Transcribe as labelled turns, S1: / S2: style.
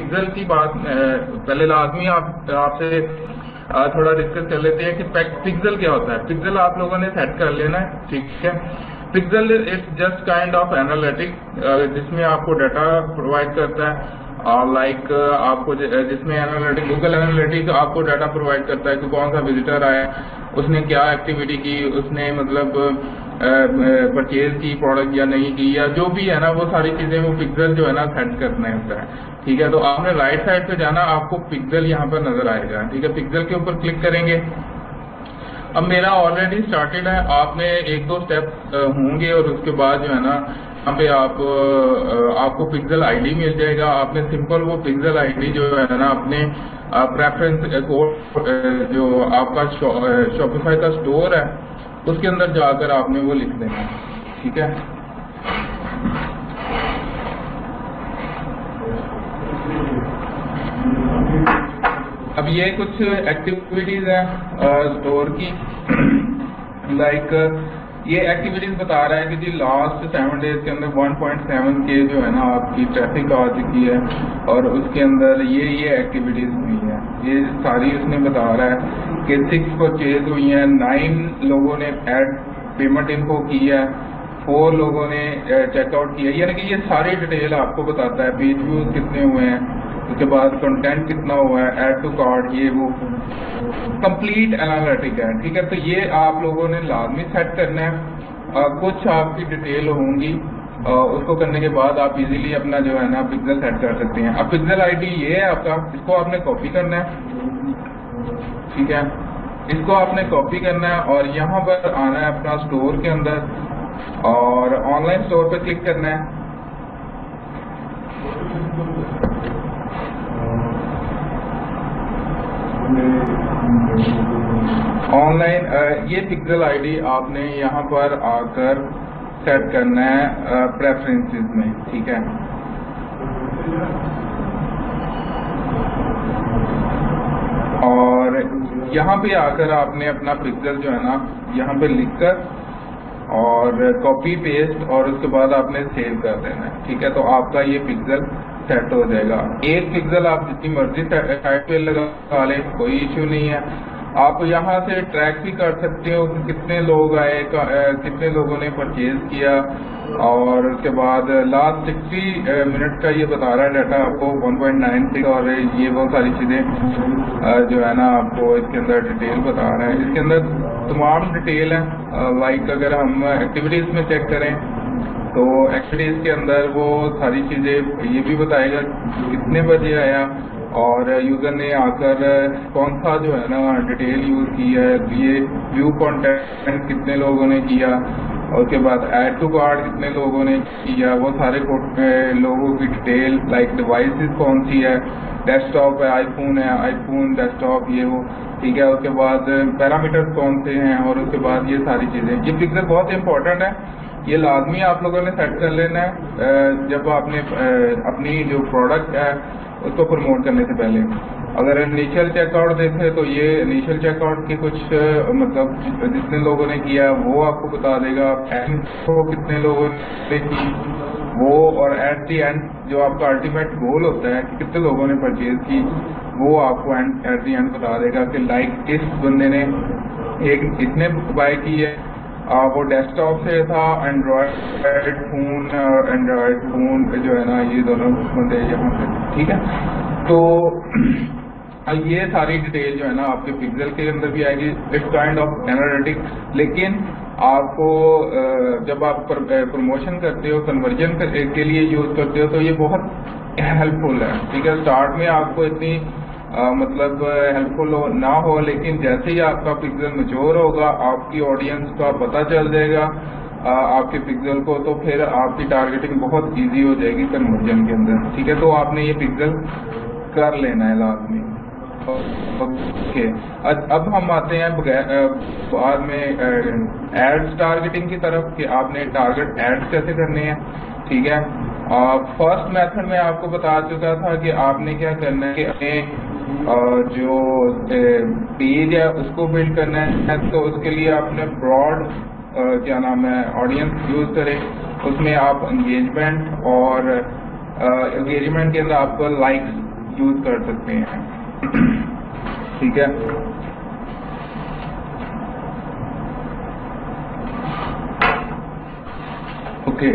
S1: Pixel की बात पहले लाजमी आप, आपसे थोड़ा डिस्कस कर लेते हैं कि पिक्सल क्या होता है? पिक्सल आप लोगों ने सेट कर लेना है, ठीक है? Pixel is just kind of analytic जिसमें आपको डाटा प्रोवाइड करता है और लाइक आपको जिसमें एनालिटिक गूगल एनालिटिक आपको डाटा प्रोवाइड करता है कि कौन सा विजिटर आया, उसने क्या एक्टिविटी की, उसने मतलब परचेज की प्रोडक्ट या नहीं की, या जो भी है ना, वो सारी चीज़ें, वो पिक्सल जो है ना सेट करना होता है। ठीक है तो आपने राइट साइड पे जाना, आपको पिक्सल यहाँ पर नज़र आएगा। ठीक है पिक्सल के ऊपर क्लिक करेंगे। अब मेरा ऑलरेडी स्टार्टेड है, आपने एक दो स्टेप होंगे और उसके बाद जो है ना, यहाँ पे आप आपको पिक्सल आईडी मिल जाएगा। आपने सिंपल वो पिक्सल आईडी जो है ना, अपने प्रेफरेंस कोड जो आपका शॉपिफाई का स्टोर है उसके अंदर जाकर आपने वो लिख देना, ठीक है? अब ये कुछ एक्टिविटीज़ है स्टोर की। लाइक ये एक्टिविटीज़ बता रहा है कि जी लास्ट सेवन डेज़ के अंदर 1.7 के जो है ना, आपकी ट्रैफ़िक आ चुकी है और उसके अंदर ये ये एक्टिविटीज़ हुई है। ये सारी उसने बता रहा है कि सिक्स परचेज हुई हैं नाइन लोगों ने एड पेमेंट इनको की है फोर लोगों ने चेकआउट किया यानी कि ये सारी डिटेल आपको बताता है पेज व्यूज़ कितने हुए हैं, उसके बाद कंटेंट कितना हुआ है ऐड टू कार्ड ये वो। कंप्लीट एनालिटिक है, ठीक है? तो ये आप लोगों ने लाजमी सेट करना है। कुछ आपकी डिटेल होंगी। उसको करने के बाद आप इजीली अपना जो है ना पिक्सल सेट कर सकते हैं। अब पिक्सल आईडी ये है आपका, इसको आपने कॉपी करना है। ठीक है? इसको आपने कॉपी करना है और यहाँ पर आना है अपना स्टोर के अंदर और ऑनलाइन स्टोर पर क्लिक करना है। ऑनलाइन ये पिक्सल आईडी आपने यहाँ पर आकर सेट करना है प्रेफरेंसेस में, ठीक है? और यहाँ पे आकर आपने अपना पिक्सल जो है ना, यहाँ पे लिखकर और कॉपी पेस्ट और उसके बाद आपने सेव कर देना है, ठीक है? तो आपका ये पिक्सल सेट हो जाएगा। एक पिक्सल आप जितनी मर्ज़ी साइड पे लगा लें, कोई इश्यू नहीं है। आप यहाँ से ट्रैक भी कर सकते हो कि कितने लोग आए कितने लोगों ने परचेज किया। और उसके बाद लास्ट सिक्सटी मिनट का ये बता रहा है डाटा आपको 1.96 और ये बहुत सारी चीज़ें जो है ना आपको इसके अंदर डिटेल बता रहा है। इसके अंदर तमाम डिटेल है। लाइक अगर हम एक्टिविटीज़ में चेक करें तो एक्टिविटीज़ के अंदर वो सारी चीज़ें ये भी बताएगा कितने बजे आया और यूज़र ने आकर, कौन सा जो है ना डिटेल यूज़ की है? ये व्यू कंटेंट कितने लोगों ने किया? और उसके बाद ऐड टू कार्ड कितने लोगों ने किया? वो सारे लोगों की डिटेल लाइक डिवाइसेस कौन सी है? डेस्कटॉप है आईफोन है आईफोन डेस्कटॉप ये वो, ठीक है? उसके बाद पैरामीटर्स कौन से हैं? और उसके बाद ये सारी चीज़ें। ये पिक्चर बहुत इंपॉर्टेंट है। ये लाजमी आप लोगों ने सेट कर लेना है। जब आपने अपनी जो प्रोडक्ट है उसको प्रमोट करने से पहले। अगर इनिशियल चेकआउट देखें तो ये इनिशियल चेकआउट के कुछ मतलब जितने लोगों ने किया, वो आपको बता देगा एंड को कितने लोगों ने की। वो और एट दी एंड जो आपका अल्टीमेट गोल होता है कि कितने लोगों ने परचेज की, वो आपको एंड एट दी एंड बता देगा कि लाइक इस बंदे ने एक इतने बाय की है वो डेस्कटॉप से था एंड्रॉयड फ़ोन एंड्रॉयड फ़ोन जो है ना, ये दोनों बंदे यहाँ पे ठीक है? तो ये सारी डिटेल जो है ना, आपके पिक्सल के अंदर भी आएगी इट्स काइंड ऑफ़ एनालिटिक लेकिन आपको जब आप प्रमोशन करते हो कन्वर्जन के लिए यूज़ करते हो तो ये बहुत हेल्पफुल है, ठीक है? स्टार्ट में आपको इतनी आ, मतलब हेल्पफुल ना हो लेकिन जैसे ही आपका पिक्सल मच्योर होगा आपकी ऑडियंस का पता चल जाएगा आ, आपके पिक्सल को तो फिर आपकी टारगेटिंग बहुत इजी हो जाएगी कन्वर्जन के अंदर। ठीक है? तो आपने ये पिक्सल कर लेना है लाजमी ओके अब हम आते हैं बाद में एड्स टारगेटिंग की तरफ़ कि आपने टारगेट एड्स कैसे करने हैं। ठीक है? फ़र्स्ट मेथड में आपको बता चुका था कि आपने क्या करना है कि अपने जो पेज है, उसको बिल्ड करना है तो उसके लिए आपने ब्रॉड क्या नाम है ऑडियंस यूज़ करें। उसमें आप एंगेजमेंट और एंगेजमेंट के अंदर आपको लाइक्स यूज़ कर सकते हैं। ठीक है? ओके